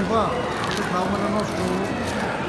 吃饭这盘子能不能出